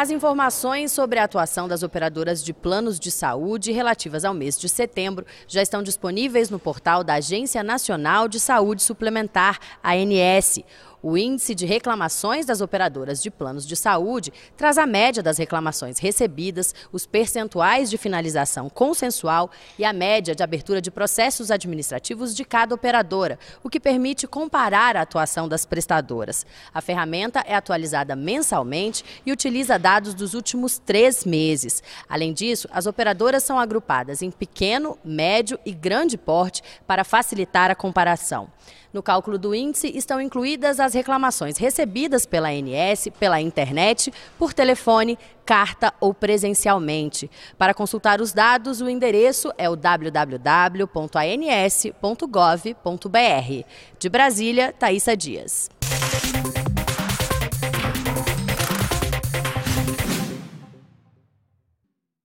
As informações sobre a atuação das operadoras de planos de saúde relativas ao mês de setembro já estão disponíveis no portal da Agência Nacional de Saúde Suplementar, ANS. O índice de reclamações das operadoras de planos de saúde traz a média das reclamações recebidas, os percentuais de finalização consensual e a média de abertura de processos administrativos de cada operadora, o que permite comparar a atuação das prestadoras. A ferramenta é atualizada mensalmente e utiliza dados dos últimos três meses. Além disso, as operadoras são agrupadas em pequeno, médio e grande porte para facilitar a comparação. No cálculo do índice estão incluídas as reclamações recebidas pela ANS, pela internet, por telefone, carta ou presencialmente. Para consultar os dados, o endereço é o www.ans.gov.br. De Brasília, Thaisa Dias.